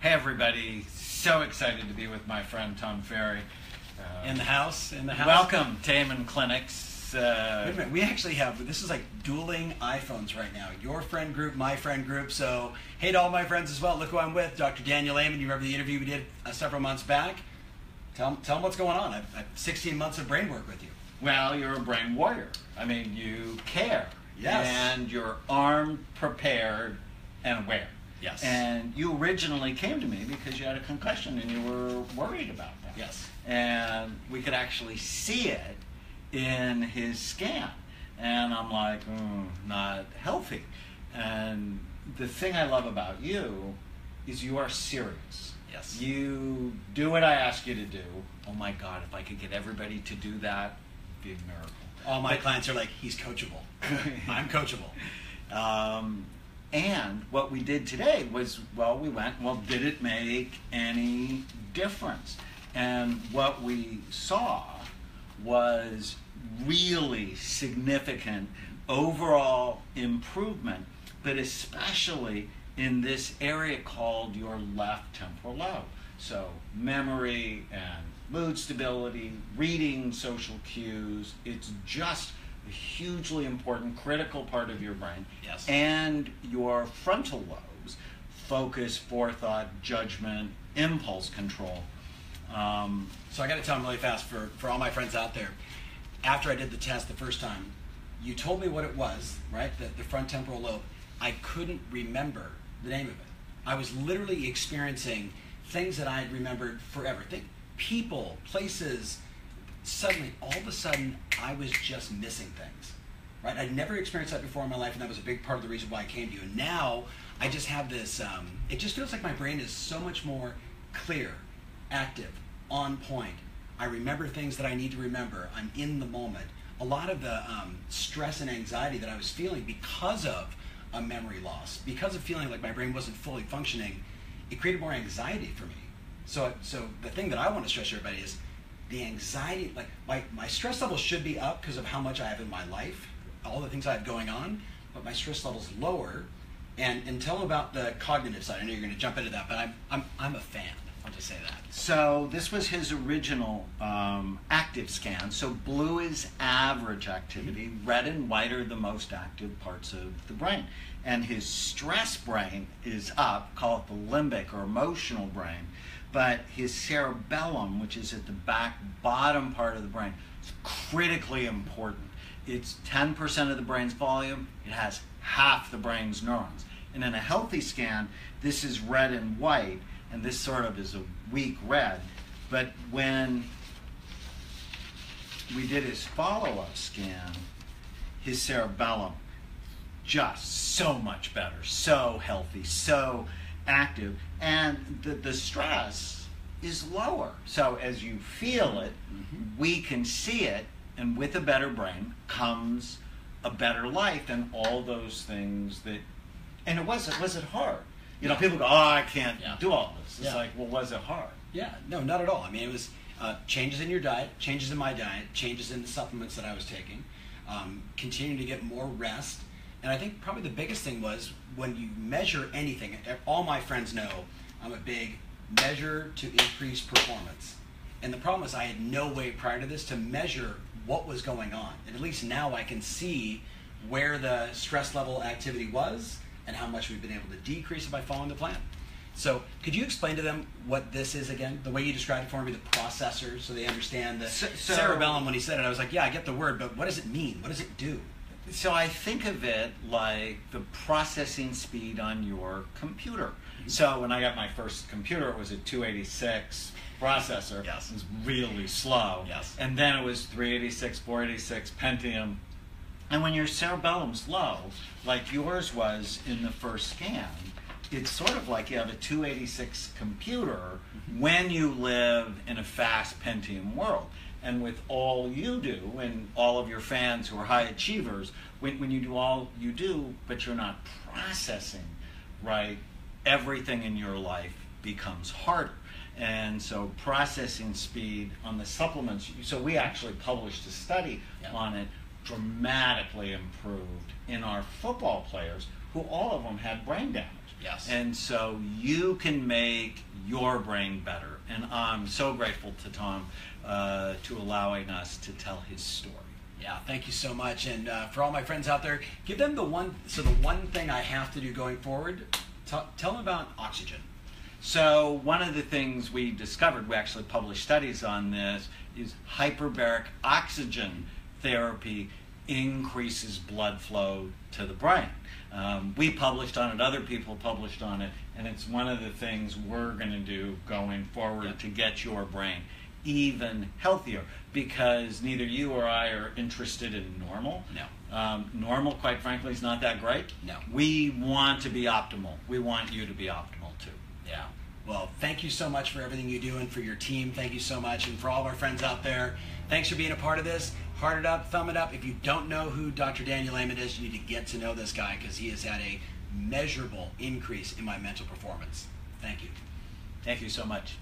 Hey, everybody. So excited to be with my friend Tom Ferry. Uh, in the house, in the house. Welcome to Amen Clinics. Uh, Wait a minute, we actually have, this is like dueling iPhones right now. Your friend group, my friend group. So, hey to all my friends as well. Look who I'm with, Dr. Daniel Amen. You remember the interview we did uh, several months back? Tell, tell them what's going on. I've, I've 16 months of brain work with you. Well, you're a brain warrior. I mean, you care. Yes. And you're armed, prepared, and aware. Yes. And you originally came to me because you had a concussion and you were worried about that. Yes. And we could actually see it in his scan. And I'm like, mm, not healthy. And the thing I love about you is you are serious. Yes. You do what I ask you to do. Oh my God, if I could get everybody to do that, it'd be a miracle. All my but, clients are like, he's coachable. I'm coachable. Um, and what we did today was, well, we went, well, did it make any difference? And what we saw was really significant overall improvement, but especially in this area called your left temporal lobe. So, memory and mood stability, reading social cues, it's just a hugely important, critical part of your brain. Yes. And your frontal lobes, focus, forethought, judgment, impulse control. Um, so I got to tell them really fast for, for all my friends out there. After I did the test the first time, you told me what it was, right? The, the front temporal lobe. I couldn't remember the name of it. I was literally experiencing things that I had remembered forever. Think people, places, suddenly, all of a sudden, I was just missing things. Right? I'd never experienced that before in my life, and that was a big part of the reason why I came to you. And now, I just have this. Um, it just feels like my brain is so much more clear, active, on point. I remember things that I need to remember. I'm in the moment. A lot of the um, stress and anxiety that I was feeling because of a memory loss, because of feeling like my brain wasn't fully functioning, it created more anxiety for me. So, so the thing that I want to stress everybody is the anxiety, like my, my stress level should be up because of how much I have in my life, all the things I have going on, but my stress level's lower. And, and tell them about the cognitive side. I know you're going to jump into that, but I'm, I'm, I'm a fan. I'll just say that. So this was his original um, active scan. So blue is average activity. Red and white are the most active parts of the brain. And his stress brain is up, call it the limbic or emotional brain but his cerebellum, which is at the back bottom part of the brain, is critically important. It's 10% of the brain's volume, it has half the brain's neurons. And in a healthy scan, this is red and white, and this sort of is a weak red. But when we did his follow up scan, his cerebellum just so much better, so healthy, so active, and the, the stress is lower. So as you feel it, mm-hmm. we can see it, and with a better brain comes a better life and all those things that. And it wasn't was it hard? You know, people go, "Oh, I can't yeah. do all this." It's yeah. like, well, was it hard? Yeah, no, not at all. I mean, it was uh, changes in your diet, changes in my diet, changes in the supplements that I was taking, um, continuing to get more rest, and I think probably the biggest thing was when you measure anything, all my friends know I'm a big measure to increase performance. And the problem is, I had no way prior to this to measure what was going on. And at least now I can see where the stress level activity was and how much we've been able to decrease it by following the plan. So, could you explain to them what this is again? The way you described it for me, the processor, so they understand the so, so, cerebellum. When he said it, I was like, "Yeah, I get the word, but what does it mean? What does it do?" So I think of it like the processing speed on your computer. Mm-hmm. So when I got my first computer, it was a 286 processor. Yes. It was really slow. Yes. And then it was 386, 486, Pentium. And when your cerebellum's low, like yours was in the first scan, it's sort of like you have a 286 computer mm-hmm. when you live in a fast Pentium world and with all you do and all of your fans who are high achievers, when, when you do all you do, but you're not processing, right, everything in your life becomes harder. And so processing speed on the supplements, so we actually published a study on it, dramatically improved in our football players who all of them had brain damage. Yes. And so you can make your brain better. And I'm so grateful to Tom uh, to allowing us to tell his story. Yeah, thank you so much. And uh, for all my friends out there, give them the one. So the one thing I have to do going forward, tell them about oxygen. So one of the things we discovered, we actually published studies on this, is hyperbaric oxygen therapy increases blood flow to the brain. Um, we published on it, other people published on it, and it's one of the things we're going to do going forward Yep. to get your brain even healthier because neither you or I are interested in normal. No. Um, normal, quite frankly, is not that great. No. We want to be optimal. We want you to be optimal too. Yeah. Well, thank you so much for everything you do and for your team. Thank you so much. And for all of our friends out there, thanks for being a part of this. Heart it up, thumb it up. If you don't know who Dr. Daniel Amen is, you need to get to know this guy because he has had a measurable increase in my mental performance. Thank you. Thank you so much.